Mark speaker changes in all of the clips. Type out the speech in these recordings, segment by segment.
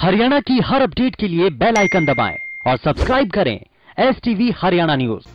Speaker 1: हरियाणा की हर अपडेट के लिए बेल आइकन दबाएँ और सब्सक्राइब करें एस टीवी हरियाणा न्यूज़।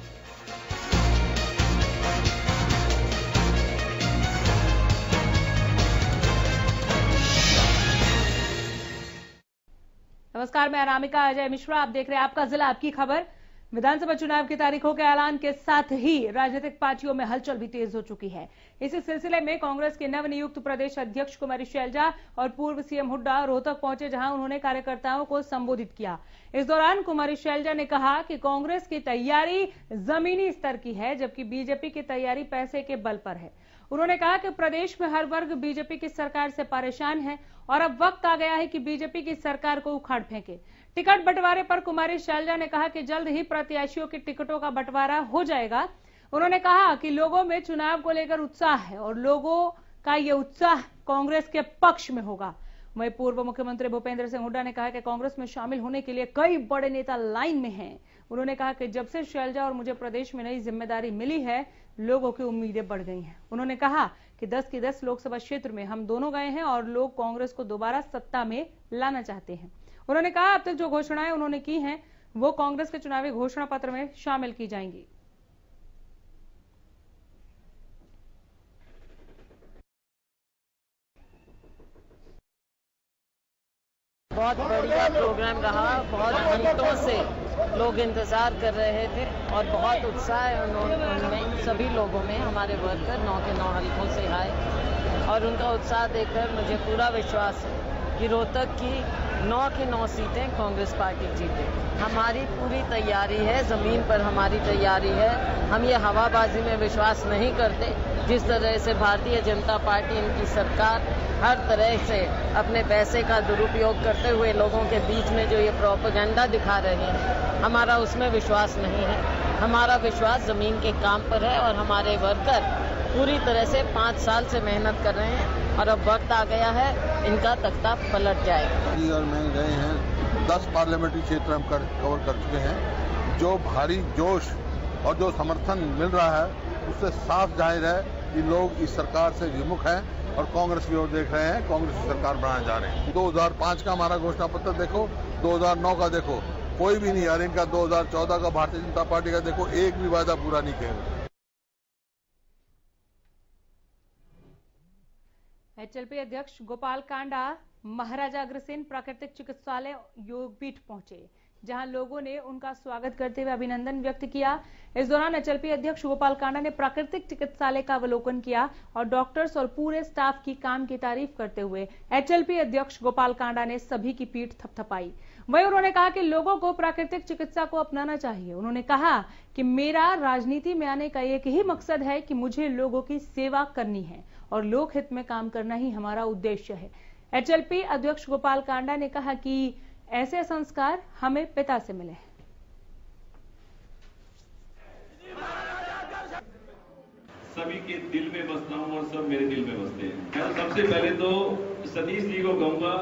Speaker 2: नमस्कार, मैं अनामिका अजय मिश्रा, आप देख रहे हैं आपका जिला, आपकी खबर। विधानसभा चुनाव की तारीखों के ऐलान के साथ ही राजनीतिक पार्टियों में हलचल भी तेज हो चुकी है। इसी सिलसिले में कांग्रेस के नवनियुक्त प्रदेश अध्यक्ष कुमारी शैलजा और पूर्व सीएम हुड्डा रोहतक पहुँचे, जहाँ उन्होंने कार्यकर्ताओं को संबोधित किया। इस दौरान कुमारी शैलजा ने कहा कि कांग्रेस की तैयारी जमीनी स्तर की है, जबकि बीजेपी की तैयारी पैसे के बल पर है। उन्होंने कहा कि प्रदेश में हर वर्ग बीजेपी की सरकार से परेशान है और अब वक्त आ गया है कि बीजेपी की सरकार को उखाड़ फेंके। टिकट बंटवारे पर कुमारी शैलजा ने कहा कि जल्द ही प्रत्याशियों की टिकटों का बंटवारा हो जाएगा। उन्होंने कहा कि लोगों में चुनाव को लेकर उत्साह है और लोगों का ये उत्साह कांग्रेस के पक्ष में होगा। वहीं पूर्व मुख्यमंत्री भूपेंद्र सिंह हुड्डा ने कहा कि कांग्रेस में शामिल होने के लिए कई बड़े नेता लाइन में हैं। उन्होंने कहा कि जब से शैलजा और मुझे प्रदेश में नई ज़िम्मेदारी मिली है, लोगों की उम्मीदें बढ़ गई हैं। उन्होंने कहा कि 10 की 10 लोकसभा क्षेत्र में हम दोनों गए हैं और लोग कांग्रेस को दोबारा सत्ता में लाना चाहते हैं। उन्होंने कहा, अब तक जो घोषणाएँ उन्होंने की हैं, वो कांग्रेस के चुनावी घोषणा पत्र में शामिल की जाएँगी।
Speaker 3: बहुत बढ़िया प्रोग्राम रहा, बहुत घंटों से लोग इंतज़ार कर रहे थे और बहुत उत्साह है उनमें सभी लोगों में, हमारे वर्कर नौ के नौ हल्कों से आए। और उनका उत्साह देखकर मुझे पूरा विश्वास है। कि रोहतक की नौ की नौ सीटें कांग्रेस पार्टी जीते। हमारी पूरी तैयारी है, ज़मीन पर हमारी तैयारी है। हम ये हवाबाजी में विश्वास नहीं करते, जिस तरह से भारतीय जनता पार्टी, इनकी सरकार हर तरह से अपने पैसे का दुरुपयोग करते हुए लोगों के बीच में जो ये प्रोपोगंडा दिखा रहे हैं, हमारा उसमें विश्वास नहीं है। हमारा विश्वास ज़मीन के काम पर है और हमारे वर्कर पूरी तरह से पाँच साल से मेहनत कर रहे हैं और अब वक्त आ गया है इनका तख्ता पलट जाएगा।
Speaker 4: मैं गए हैं। दस पार्लियामेंट्री क्षेत्र हम कर, कवर कर चुके हैं। जो भारी जोश और जो समर्थन मिल रहा है उससे साफ़ ज़ाहिर है कि लोग इस सरकार से विमुख हैं और कांग्रेस की ओर देख रहे हैं कांग्रेस की सरकार बनाने जा रहे हैं। 2005 का हमारा घोषणा पत्र देखो 2009 का देखो। कोई भी नहीं यार इनका 2014 का भारतीय जनता पार्टी का देखो एक भी वायदा पूरा नहीं किया
Speaker 2: एचएलपी अध्यक्ष गोपाल कांडा महाराजा अग्रसेन प्राकृतिक चिकित्सालय योगपीठ पहुँचे, जहाँ लोगों ने उनका स्वागत करते हुए अभिनंदन व्यक्त किया। इस दौरान एचएलपी अध्यक्ष गोपाल कांडा ने प्राकृतिक चिकित्सालय का अवलोकन किया और डॉक्टर्स और पूरे स्टाफ की काम की तारीफ़ करते हुए एचएलपी अध्यक्ष गोपाल कांडा ने सभी की पीठ थपथपाई। वहीं उन्होंने कहा कि लोगों को प्राकृतिक चिकित्सा को अपनाना चाहिए। उन्होंने कहा कि मेरा राजनीति में आने का एक ही मकसद है कि मुझे लोगों की सेवा करनी है। और लोक हित में काम करना ही हमारा उद्देश्य है। एचएलपी अध्यक्ष गोपाल कांडा ने कहा कि ऐसे संस्कार हमें पिता से मिले हैं।
Speaker 5: सभी के दिल में बसता हूँ और सब मेरे दिल में बसते हैं। मैं सबसे पहले तो सतीश जी को कहूँगा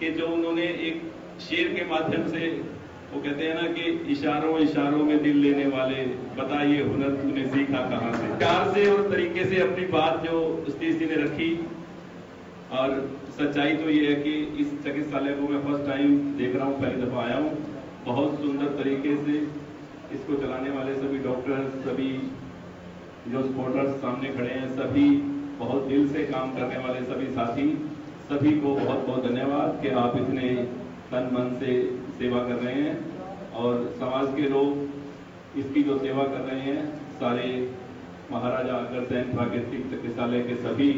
Speaker 5: कि जो उन्होंने एक शेर के माध्यम से वो कहते हैं ना कि इशारों इशारों में दिल लेने वाले बता ये हुनर तूने सीखा कहाँ से? प्यार से और तरीके से अपनी बात जो जी ने रखी। और सच्चाई तो ये है कि इस चिकित्सालय को मैं फ़र्स्ट टाइम देख रहा हूँ, पहली दफ़ा आया हूँ। बहुत सुंदर तरीके से इसको चलाने वाले सभी डॉक्टर सभी जो सपोर्टर्स सामने खड़े हैं, सभी बहुत दिल से काम करने वाले सभी साथी, सभी को बहुत बहुत धन्यवाद कि आप इतने तन मन से सेवा कर रहे हैं और समाज के लोग इसकी जो सेवा कर रहे हैं, सारे महाराजा अग्रसेन प्राकृतिक चिकित्सालय के सभी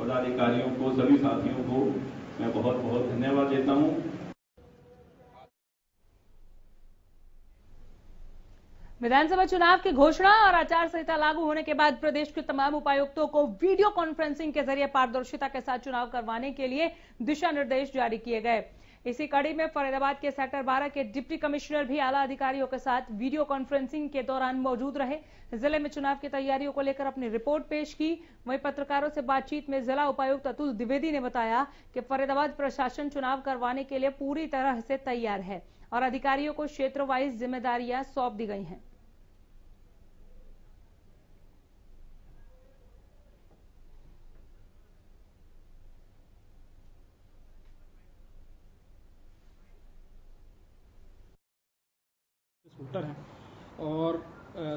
Speaker 5: पदाधिकारियों को, सभी साथियों को मैं बहुत बहुत धन्यवाद देता हूँ।
Speaker 2: विधानसभा चुनाव की घोषणा और आचार संहिता लागू होने के बाद प्रदेश के तमाम उपायुक्तों को वीडियो कॉन्फ्रेंसिंग के ज़रिए पारदर्शिता के साथ चुनाव करवाने के लिए दिशा निर्देश जारी किए गए। इसी कड़ी में फरीदाबाद के सेक्टर 12 के डिप्टी कमिश्नर भी आला अधिकारियों के साथ वीडियो कॉन्फ्रेंसिंग के दौरान मौजूद रहे। ज़िले में चुनाव की तैयारियों को लेकर अपनी रिपोर्ट पेश की। वहीं पत्रकारों से बातचीत में जिला उपायुक्त अतुल द्विवेदी ने बताया कि फरीदाबाद प्रशासन चुनाव करवाने के लिए पूरी तरह से तैयार है और अधिकारियों को क्षेत्र वाइज जिम्मेदारियाँ सौंप दी गई हैं
Speaker 6: स्कूटर हैं और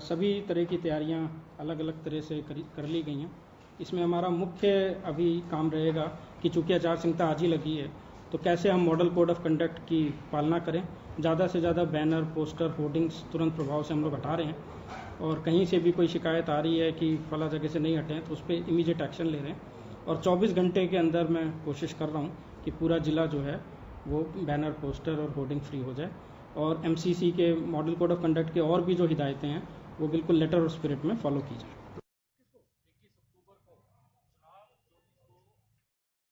Speaker 6: सभी तरह की तैयारियाँ अलग अलग तरह से करी- ली गई हैं। इसमें हमारा मुख्य अभी काम रहेगा कि चूँकि आचार संहिता आज ही लगी है तो कैसे हम मॉडल कोड ऑफ़ कंडक्ट की पालना करें। ज़्यादा से ज़्यादा बैनर पोस्टर होर्डिंग्स तुरंत प्रभाव से हम लोग हटा रहे हैं। और कहीं से भी कोई शिकायत आ रही है कि फला जगह से नहीं हटें तो उस पर इमीजिएट एक्शन ले रहे हैं। और 24 घंटे के अंदर मैं कोशिश कर रहा हूँ कि पूरा ज़िला जो है, वो बैनर पोस्टर और होर्डिंग फ्री हो जाए। और एमसीसी के मॉडल कोड ऑफ़ कंडक्ट के और भी जो हिदायतें हैं, वो बिल्कुल लेटर और स्पिरिट में फॉलो की जाए।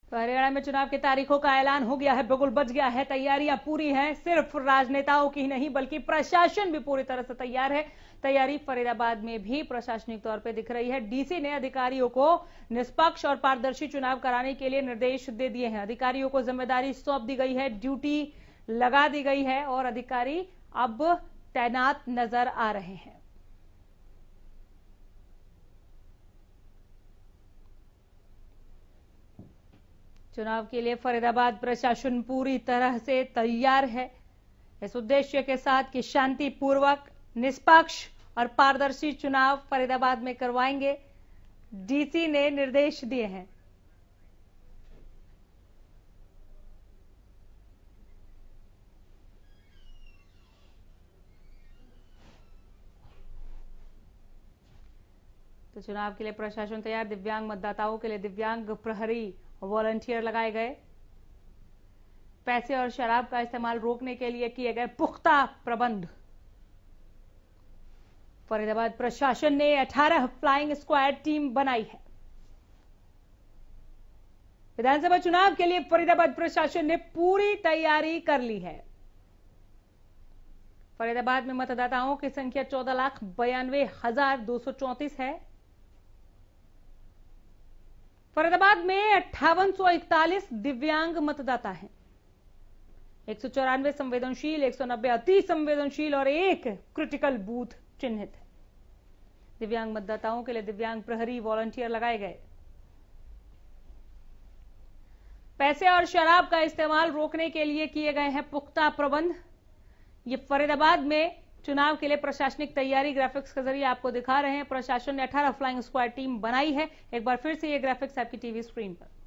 Speaker 2: तो हरियाणा में चुनाव की तारीखों का ऐलान हो गया है बिल्कुल बच गया है, तैयारियाँ पूरी हैं, सिर्फ़ राजनेताओं की नहीं, बल्कि प्रशासन भी पूरी तरह से तैयार है। तैयारी फरीदाबाद में भी प्रशासनिक तौर पर दिख रही है। डीसी ने अधिकारियों को निष्पक्ष और पारदर्शी चुनाव कराने के लिए निर्देश दे दिए हैं। अधिकारियों को ज़िम्मेदारी सौंप दी गई है। ड्यूटी लगा दी गई है और अधिकारी अब तैनात नज़र आ रहे हैं। चुनाव के लिए फरीदाबाद प्रशासन पूरी तरह से तैयार है। इस उद्देश्य के साथ कि शांतिपूर्वक, निष्पक्ष और पारदर्शी चुनाव फरीदाबाद में करवाएँगे। डीसी ने निर्देश दिए हैं। तो चुनाव के लिए प्रशासन तैयार, दिव्यांग मतदाताओं के लिए दिव्यांग प्रहरी वॉलंटियर लगाए गए। पैसे और शराब का इस्तेमाल रोकने के लिए किए गए पुख्ता प्रबंध। फरीदाबाद प्रशासन ने 18 फ्लाइंग स्क्वाड टीम बनाई है। विधानसभा चुनाव के लिए फरीदाबाद प्रशासन ने पूरी तैयारी कर ली है। फरीदाबाद में मतदाताओं की संख्या चौदह लाख बयानवे हज़ार दो सौ चौंतीस है। फरीदाबाद में अट्ठावन दिव्यांग मतदाता हैं। एक सौ चौरानवे संवेदनशील, एक सौ नब्बे अति संवेदनशील और एक क्रिटिकल बूथ चिन्हित है। दिव्यांग मतदाताओं के लिए दिव्यांग प्रहरी वॉलंटियर लगाए गए। पैसे और शराब का इस्तेमाल रोकने के लिए किए गए हैं पुख्ता प्रबंध। ये फरीदाबाद में चुनाव के लिए प्रशासनिक तैयारी ग्राफिक्स के ज़रिए आपको दिखा रहे हैं। प्रशासन ने 18 फ्लाइंग स्क्वाड टीम बनाई है। एक बार फिर से ये ग्राफिक्स आपकी टीवी स्क्रीन पर।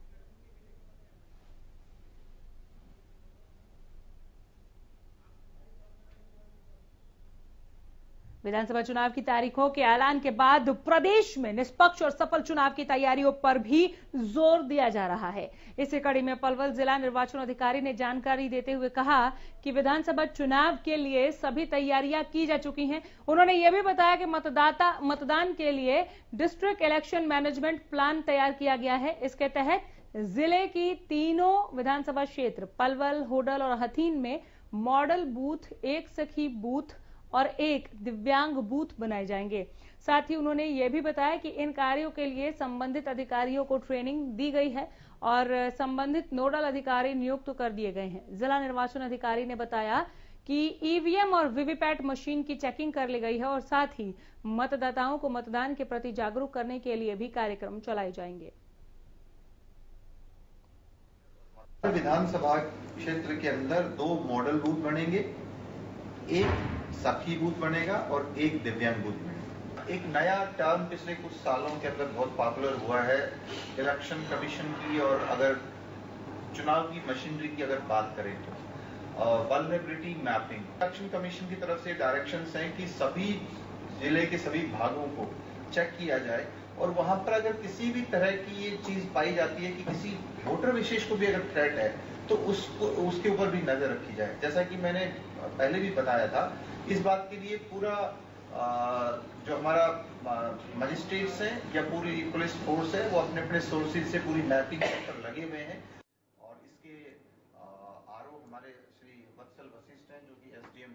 Speaker 2: विधानसभा चुनाव की तारीखों के ऐलान के बाद प्रदेश में निष्पक्ष और सफल चुनाव की तैयारियों पर भी ज़ोर दिया जा रहा है। इसी कड़ी में पलवल जिला निर्वाचन अधिकारी ने जानकारी देते हुए कहा कि विधानसभा चुनाव के लिए सभी तैयारियाँ की जा चुकी हैं। उन्होंने यह भी बताया कि मतदाता, मतदान के लिए डिस्ट्रिक्ट इलेक्शन मैनेजमेंट प्लान तैयार किया गया है। इसके तहत ज़िले की तीनों विधानसभा क्षेत्र, पलवल, होडल और हथीन में मॉडल बूथ, एक सखी बूथ और एक दिव्यांग बूथ बनाए जाएँगे। साथ ही उन्होंने ये भी बताया कि इन कार्यों के लिए संबंधित अधिकारियों को ट्रेनिंग दी गई है और संबंधित नोडल अधिकारी नियुक्त कर दिए गए हैं। जिला निर्वाचन अधिकारी ने बताया कि ईवीएम और वीवीपैट मशीन की चेकिंग कर ली गई है और साथ ही मतदाताओं को मतदान के प्रति जागरूक करने के लिए भी कार्यक्रम चलाए जाएँगे।
Speaker 7: विधानसभा क्षेत्र के अंदर दो मॉडल बूथ बनेंगे। एक सखी बूथ बनेगा और एक दिव्यांग बूथ बनेगा। एक नया टर्म पिछले कुछ सालों के अंदर बहुत पॉपुलर हुआ है। इलेक्शन कमीशन की और अगर चुनाव की मशीनरी की अगर बात करें तो वल्नरेबिलिटी मैपिंग इलेक्शन कमीशन की तरफ़ से डायरेक्शन हैं कि सभी ज़िले के सभी भागों को चेक किया जाए और वहाँ पर अगर किसी भी तरह की ये चीज़ पाई जाती है कि किसी वोटर विशेष को भी अगर थ्रेट है तो उसको, उसके ऊपर भी नज़र रखी जाए। जैसा कि मैंने पहले भी बताया था। इस बात के लिए पूरा जो हमारा मजिस्ट्रेट्स है या पूरी पुलिस फोर्स है, वो अपने अपने सोर्सेज से पूरी मैपिंग पर लगे हुए हैं। और इसके आर हमारे श्री वत्सल वशिष्ठ हैं, जो कि एसडीएम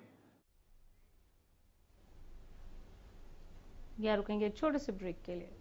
Speaker 2: या रुकेंगे छोटे से ब्रेक के लिए।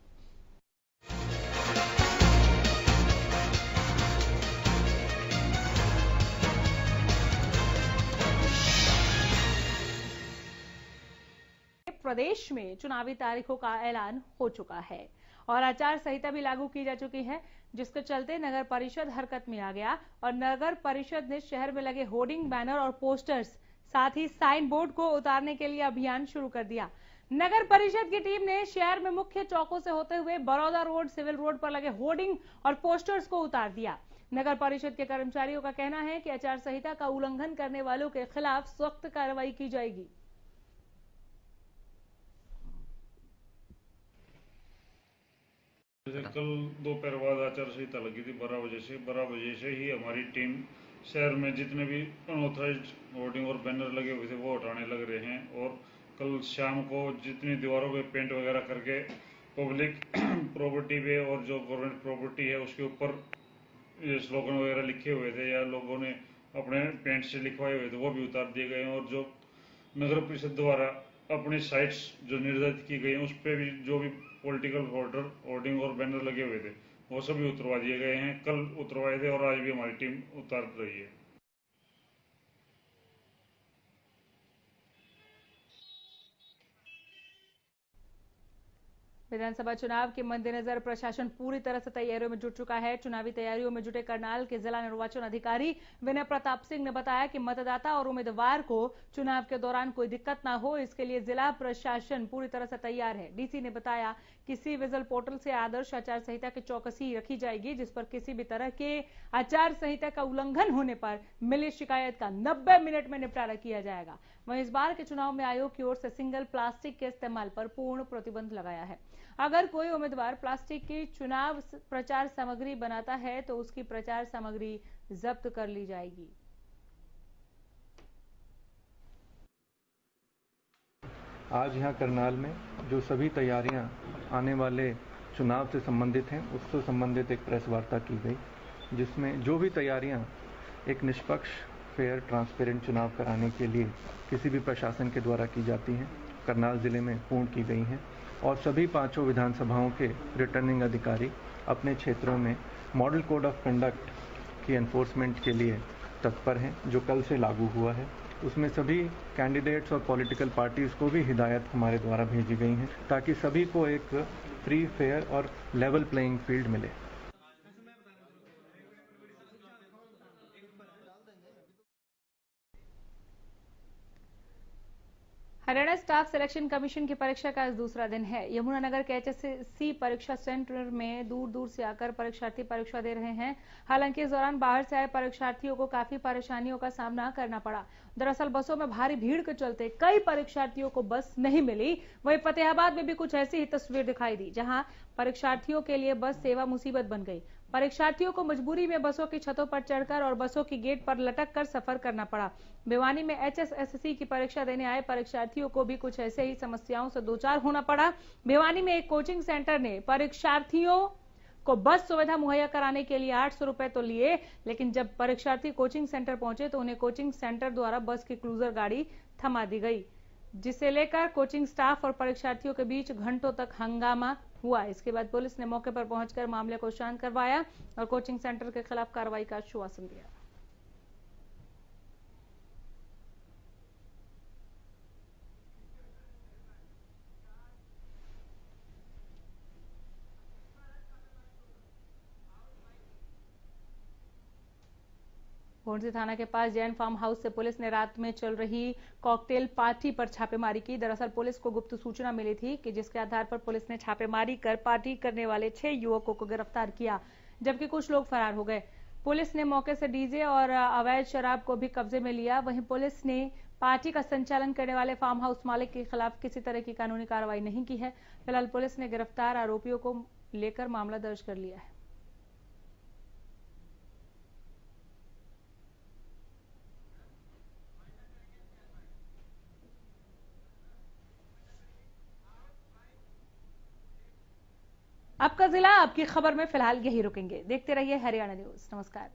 Speaker 2: प्रदेश में चुनावी तारीखों का ऐलान हो चुका है और आचार संहिता भी लागू की जा चुकी है, जिसके चलते नगर परिषद हरकत में आ गया और नगर परिषद ने शहर में लगे होर्डिंग बैनर और पोस्टर्स साथ ही साइन बोर्ड को उतारने के लिए अभियान शुरू कर दिया। नगर परिषद की टीम ने शहर में मुख्य चौकों से होते हुए बड़ौदा रोड, सिविल रोड पर लगे होर्डिंग और पोस्टर्स को उतार दिया। नगर परिषद के कर्मचारियों का कहना है कि आचार संहिता का उल्लंघन करने वालों के खिलाफ सख्त कार्रवाई की जाएगी।
Speaker 8: जैसे कल दोपहर बाद आचार संहिता लगी थी बारह बजे से। बारह बजे से ही हमारी टीम शहर में जितने भी अनऑथराइज होर्डिंग और बैनर लगे हुए थे, वो हटाने लग रहे हैं और कल शाम को जितनी दीवारों पे पेंट वगैरह करके पब्लिक प्रॉपर्टी पे और जो गवर्नमेंट प्रॉपर्टी है, उसके ऊपर ये स्लोगन वगैरह लिखे हुए थे या लोगों ने अपने पेंट से लिखवाए हुए थे, वो भी उतार दिए गए हैं। और जो नगर परिषद द्वारा अपनी साइट्स जो निर्धारित की गई हैं, उस पर भी जो भी पॉलिटिकल होर्डर होर्डिंग और बैनर लगे हुए थे। वो सभी उतरवा दिए गए हैं। कल उतरवाए थे और आज भी हमारी टीम उतार रही है।
Speaker 2: विधानसभा चुनाव के मद्देनजर प्रशासन पूरी तरह से तैयारियों में जुट चुका है। चुनावी तैयारियों में जुटे करनाल के जिला निर्वाचन अधिकारी विनय प्रताप सिंह ने बताया कि मतदाता और उम्मीदवार को चुनाव के दौरान कोई दिक्कत ना हो, इसके लिए जिला प्रशासन पूरी तरह से तैयार है। डीसी ने बताया कि सी विजल पोर्टल से आदर्श आचार संहिता की चौकसी रखी जाएगी, जिस पर किसी भी तरह के आचार संहिता का उल्लंघन होने पर मिली शिकायत का नब्बे मिनट में निपटारा किया जाएगा। वहीं इस बार के चुनाव में आयोग की ओर से सिंगल प्लास्टिक के इस्तेमाल पर पूर्ण प्रतिबंध लगाया है। अगर कोई उम्मीदवार प्लास्टिक की चुनाव प्रचार सामग्री बनाता है तो उसकी प्रचार सामग्री जब्त कर ली जाएगी।
Speaker 9: आज यहाँ करनाल में जो सभी तैयारियाँ आने वाले चुनाव से संबंधित हैं, उससे संबंधित एक प्रेस वार्ता की गई, जिसमें जो भी तैयारियाँ एक निष्पक्ष फेयर ट्रांसपेरेंट चुनाव कराने के लिए किसी भी प्रशासन के द्वारा की जाती हैं। करनाल ज़िले में पूर्ण की गई हैं और सभी पाँचों विधानसभाओं के रिटर्निंग अधिकारी अपने क्षेत्रों में मॉडल कोड ऑफ़ कंडक्ट की एनफोर्समेंट के लिए तत्पर हैं, जो कल से लागू हुआ है। उसमें सभी कैंडिडेट्स और पॉलिटिकल पार्टीज़ को भी हिदायत हमारे द्वारा भेजी गई हैं, ताकि सभी को एक फ्री फेयर और लेवल प्लेइंग फ़ील्ड मिले।
Speaker 2: हरियाणा स्टाफ सिलेक्शन कमीशन की परीक्षा का आज दूसरा दिन है। यमुनानगर के एचएससी परीक्षा सेंटर में दूर दूर से आकर परीक्षार्थी परीक्षा दे रहे हैं। हालाँकि इस दौरान बाहर से आए परीक्षार्थियों को काफ़ी परेशानियों का सामना करना पड़ा। दरअसल बसों में भारी भीड़ के चलते कई परीक्षार्थियों को बस नहीं मिली। वहीं फतेहाबाद में भी कुछ ऐसी ही तस्वीर दिखाई दी, जहाँ परीक्षार्थियों के लिए बस सेवा मुसीबत बन गई। परीक्षार्थियों को मजबूरी में बसों की छतों पर चढ़कर और बसों की गेट पर लटक कर सफ़र करना पड़ा। भिवानी में एचएसएससी की परीक्षा देने आए परीक्षार्थियों को भी कुछ ऐसे ही समस्याओं से दो चार होना पड़ा। भिवानी में एक कोचिंग सेंटर ने परीक्षार्थियों को बस सुविधा मुहैया कराने के लिए आठ सौ रुपए तो लिए, लेकिन जब परीक्षार्थी कोचिंग सेंटर पहुँचे तो उन्हें कोचिंग सेंटर द्वारा बस की क्रूजर गाड़ी थमा दी गई। जिसे लेकर कोचिंग स्टाफ और परीक्षार्थियों के बीच घंटों तक हंगामा हुआ। इसके बाद पुलिस ने मौके पर पहुंचकर मामले को शांत करवाया और कोचिंग सेंटर के खिलाफ कार्रवाई का आश्वासन दिया। भोंडसी थाना के पास जैन फार्म हाउस से पुलिस ने रात में चल रही कॉकटेल पार्टी पर छापेमारी की। दरअसल पुलिस को गुप्त सूचना मिली थी कि जिसके आधार पर पुलिस ने छापेमारी कर पार्टी करने वाले छह युवकों को गिरफ़्तार किया, जबकि कुछ लोग फरार हो गए। पुलिस ने मौके से डीजे और अवैध शराब को भी कब्जे में लिया। वहीं पुलिस ने पार्टी का संचालन करने वाले फार्म हाउस मालिक के खिलाफ किसी तरह की कानूनी कार्रवाई नहीं की है। फ़िलहाल पुलिस ने गिरफ़्तार आरोपियों को लेकर मामला दर्ज कर लिया है। आपका जिला आपकी खबर में फ़िलहाल यही रुकेंगे। देखते रहिए हरियाणा न्यूज़। नमस्कार।